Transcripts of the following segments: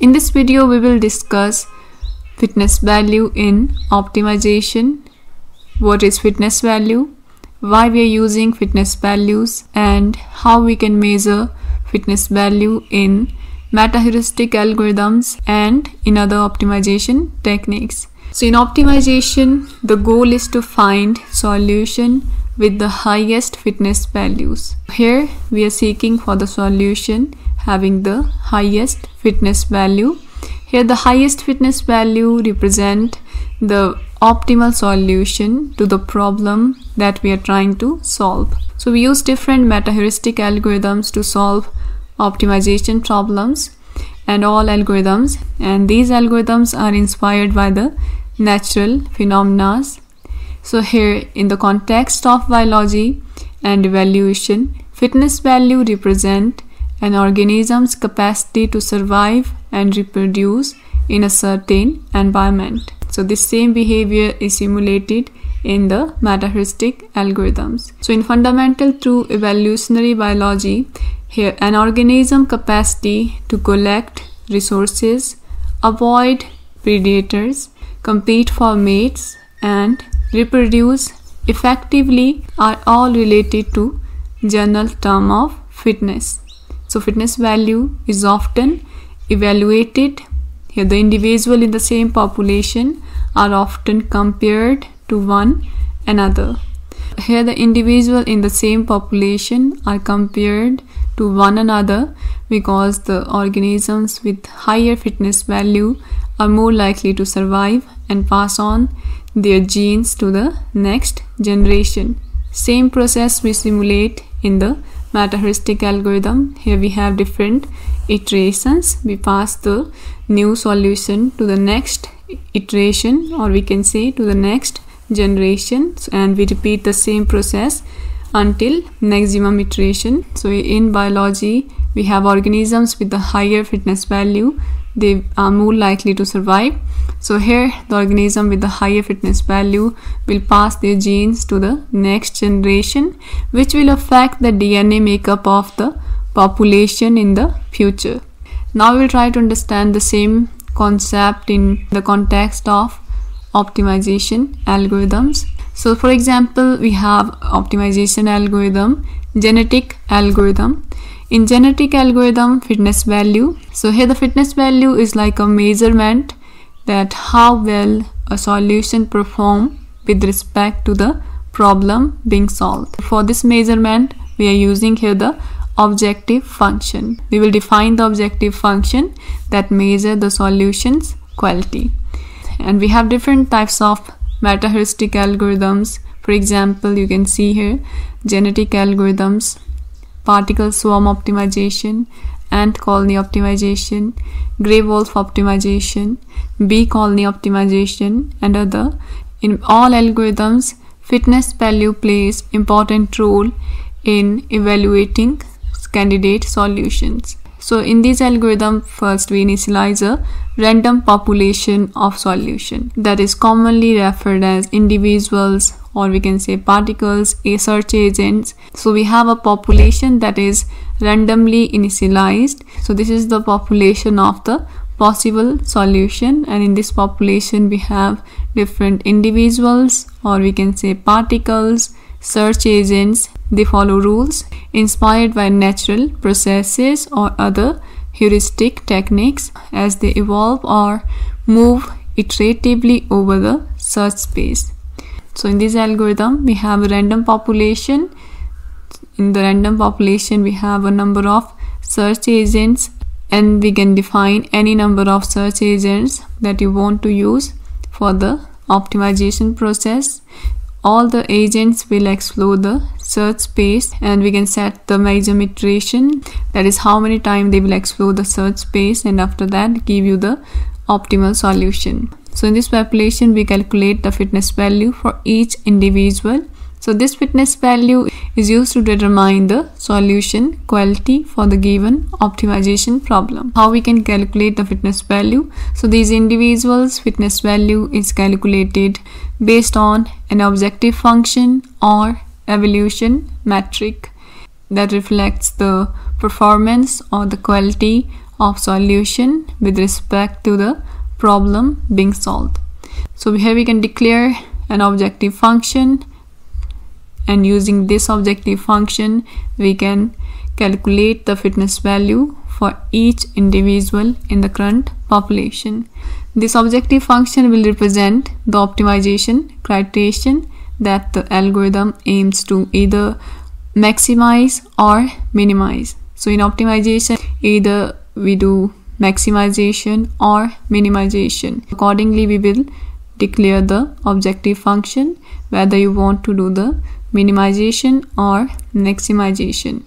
In this video we will discuss fitness value in optimization, what is fitness value, why we are using fitness values and how we can measure fitness value in meta heuristic algorithms and in other optimization techniques. So in optimization, the goal is to find solution with the highest fitness values. Here we are seeking for the solution having the highest fitness value. Here the highest fitness value represent the optimal solution to the problem that we are trying to solve. So we use different meta heuristic algorithms to solve optimization problems and all algorithms and these algorithms are inspired by the natural phenomena. So here in the context of biology and evaluation, fitness value represent an organism's capacity to survive and reproduce in a certain environment. So this same behavior is simulated in the meta-heuristic algorithms. So in fundamental to evolutionary biology, here an organism capacity to collect resources, avoid predators, compete for mates, and reproduce effectively are all related to general term of fitness. So fitness value is often evaluated. Here the individual in the same population are often compared to one another. Here the individual in the same population are compared to one another because the organisms with higher fitness value are more likely to survive and pass on their genes to the next generation. Same process we simulate in the meta-heuristic algorithm. Here we have different iterations. We pass the new solution to the next iteration or we can say to the next generation and we repeat the same process until maximum iteration. So in biology we have organisms with the higher fitness value they are more likely to survive so here the organism with the higher fitness value will pass their genes to the next generation which will affect the DNA makeup of the population in the future. Now we'll try to understand the same concept in the context of optimization algorithms. So for example we have optimization algorithm genetic algorithm. In genetic algorithm fitness value. So here the fitness value is like a measurement that how well a solution perform with respect to the problem being solved. For this measurement we are using here the objective function. We will define the objective function that measure the solution's quality. And we have different types of metaheuristic algorithms. For example you can see here genetic algorithms particle swarm optimization, ant colony optimization, gray wolf optimization, bee colony optimization, and other. In all algorithms, fitness value plays important role in evaluating candidate solutions. So in this algorithm, first we initialize a random population of solution that is commonly referred as individuals or we can say particles, a search agents. So we have a population that is randomly initialized. So this is the population of the possible solution and in this population we have different individuals or we can say particles, search agents. They follow rules inspired by natural processes or other heuristic techniques as they evolve or move iteratively over the search space. So in this algorithm, we have a random population. In the random population, we have a number of search agents and we can define any number of search agents that you want to use for the optimization process. All the agents will explore the search space and we can set the maximum iteration that is how many times they will explore the search space and after that give you the optimal solution. So in this population, we calculate the fitness value for each individual. So this fitness value is used to determine the solution quality for the given optimization problem. How we can calculate the fitness value? So these individuals fitness value is calculated based on an objective function or evolution metric that reflects the performance or the quality of solution with respect to the problem being solved. So here we can declare an objective function and using this objective function we can calculate the fitness value for each individual in the current population. This objective function will represent the optimization criterion that the algorithm aims to either maximize or minimize. So in optimization, either we do maximization or minimization. Accordingly, we will declare the objective function whether you want to do the minimization or maximization.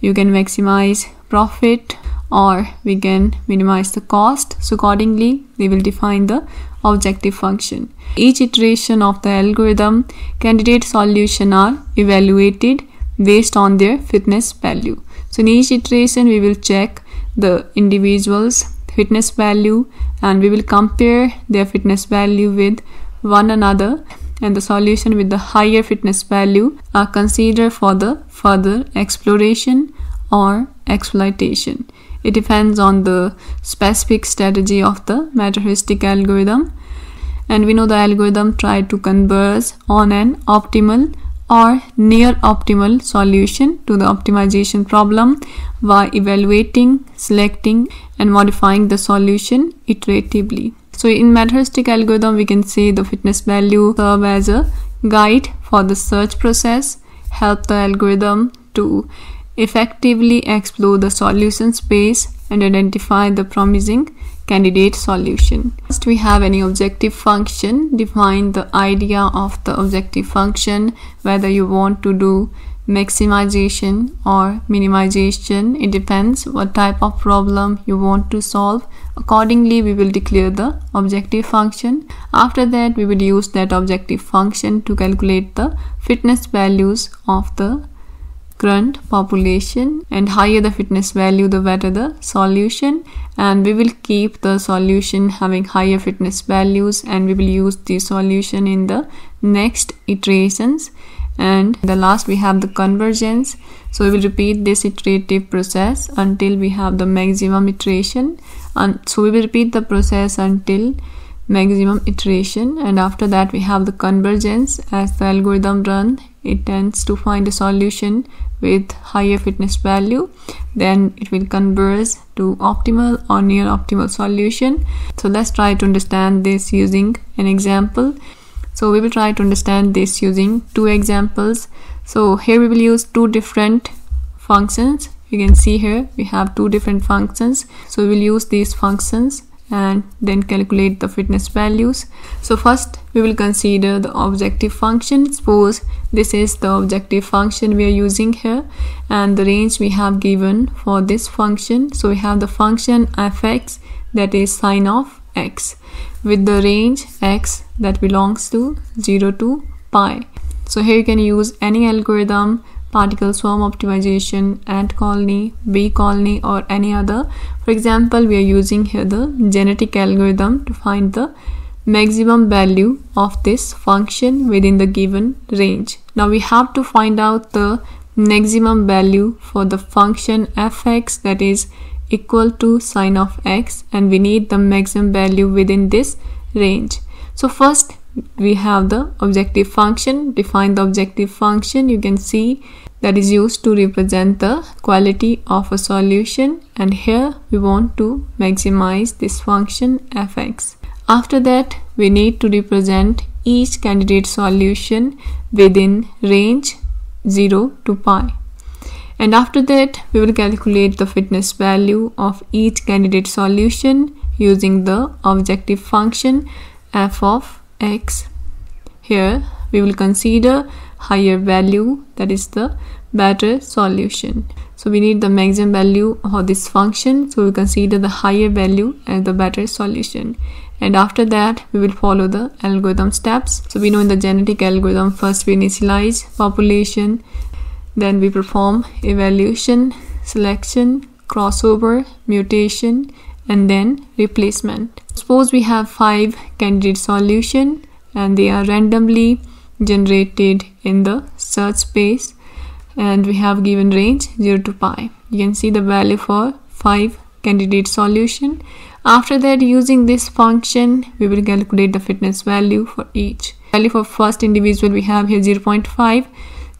You can maximize profit or we can minimize the cost. So accordingly, we will define the objective function. Each iteration of the algorithm, candidate solution are evaluated based on their fitness value. So in each iteration we will check the individual's fitness value and we will compare their fitness value with one another and the solution with the higher fitness value are considered for the further exploration or exploitation. It depends on the specific strategy of the meta heuristic algorithm and we know the algorithm try to converge on an optimal or near optimal solution to the optimization problem by evaluating, selecting and modifying the solution iteratively. So in heuristic algorithm we can say the fitness value serve as a guide for the search process, help the algorithm to effectively explore the solution space and identify the promising candidate solution. First we have any objective function, define the idea of the objective function, whether you want to do maximization or minimization. It depends what type of problem you want to solve. Accordingly we will declare the objective function. After that we will use that objective function to calculate the fitness values of the current population and higher the fitness value the better the solution. And we will keep the solution having higher fitness values and we will use the solution in the next iterations. And the last we have the convergence. So we will repeat this iterative process until we have the maximum iteration. And so we will repeat the process until maximum iteration. And after that we have the convergence. As the algorithm run it tends to find a solution with higher fitness value then it will converge to optimal or near optimal solution. So let's try to understand this using an example. So we will try to understand this using two examples. So here we will use two different functions. You can see here we have two different functions. So we will use these functions and then calculate the fitness values. So first we will consider the objective function. Suppose this is the objective function we are using here and the range we have given for this function. So we have the function fx that is sine of x with the range x that belongs to 0 to pi. So here you can use any algorithm particle swarm optimization, ant colony, bee colony or any other. For example, we are using here the genetic algorithm to find the maximum value of this function within the given range. Now we have to find out the maximum value for the function fx that is equal to sine of x and we need the maximum value within this range. So first we have the objective function. Define the objective function. You can see that is used to represent the quality of a solution. And here we want to maximize this function fx. After that we need to represent each candidate solution within range 0 to pi. And after that we will calculate the fitness value of each candidate solution using the objective function f of x. Here we will consider higher value that is the better solution. So we need the maximum value of this function. So we consider the higher value as the better solution. And after that we will follow the algorithm steps. So we know in the genetic algorithm first we initialize population then we perform evaluation selection crossover mutation and then replacement. Suppose we have five candidate solution and they are randomly generated in the search space and we have given range 0 to pi. You can see the value for five candidate solution. After that using this function we will calculate the fitness value for each. Value for first individual we have here 0.5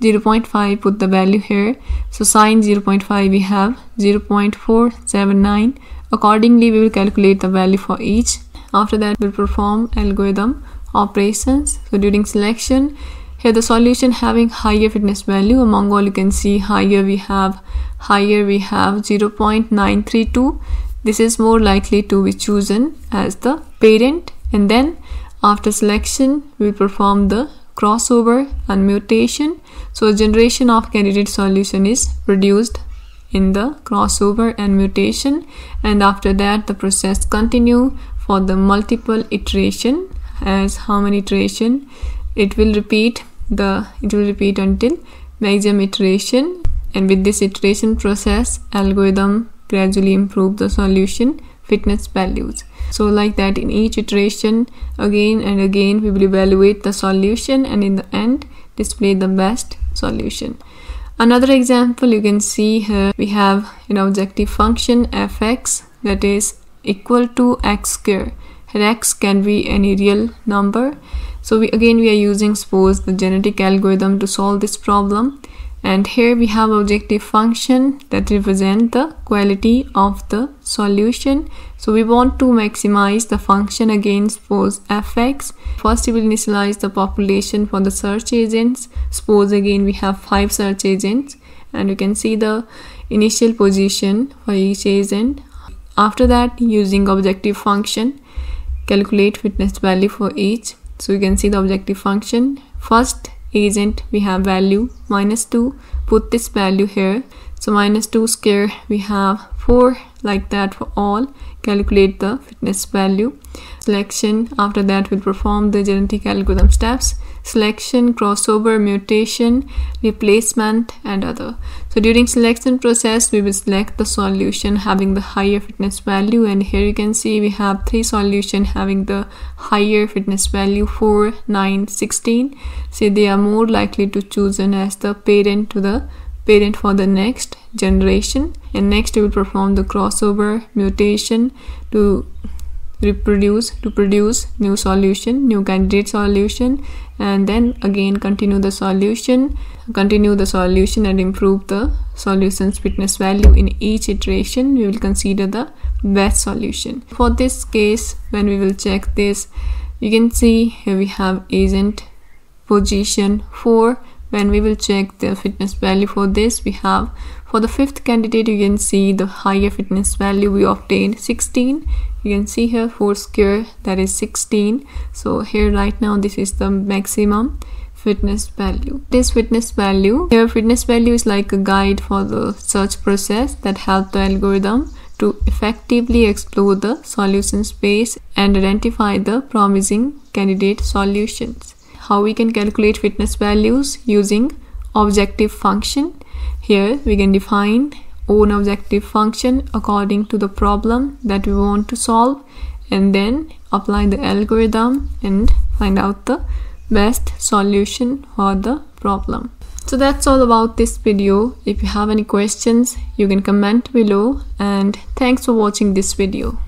0.5 put the value here. So sine 0.5 we have 0.479 accordingly we will calculate the value for each. After that we'll perform algorithm operations. So during selection here the solution having higher fitness value. Among all you can see higher we have higher we have 0.932 this is more likely to be chosen as the parent. And then after selection we perform the crossover and mutation. So generation of candidate solution is produced in the crossover and mutation and after that the process continue for the multiple iteration. As how many iteration? It will repeat the it will repeat until maximum iteration and with this iteration process algorithm gradually improve the solution fitness values. So like that in each iteration again and again we will evaluate the solution and in the end display the best solution another example you can see here we have an objective function fx that is equal to x square. And x can be any real number. So we again we are using suppose the genetic algorithm to solve this problem and here we have objective function that represent the quality of the solution. So we want to maximize the function against suppose fx. First we will initialize the population for the search agents. Suppose again we have five search agents. And you can see the initial position for each agent. After that using objective function calculate fitness value for each. So you can see the objective function. First agent we have value minus 2 put this value here. So minus 2 square we have 4 like that for all calculate the fitness value. Selection after that we'll perform the genetic algorithm steps. Selection crossover mutation replacement and other. So during selection process we will select the solution having the higher fitness value. And here you can see we have three solution having the higher fitness value 4 9 16 so they are more likely to chosen as the parent to the parent for the next generation. And next we will perform the crossover mutation to reproduce to produce new solution new candidate solution and then again continue the solution continue the solution and improve the solution's fitness value. In each iteration we will consider the best solution. For this case when we will check this you can see here we have agent position 4 when we will check the fitness value for this we have for the fifth candidate you can see the higher fitness value we obtained 16 you can see here 4 square that is 16 so here right now this is the maximum fitness value. This fitness value here fitness value is like a guide for the search process that help the algorithm to effectively explore the solution space and identify the promising candidate solutions how we can calculate fitness values using objective function here we can define own objective function according to the problem that we want to solve and then apply the algorithm and find out the best solution for the problem. So that's all about this video. If you have any questions, you can comment below and thanks for watching this video.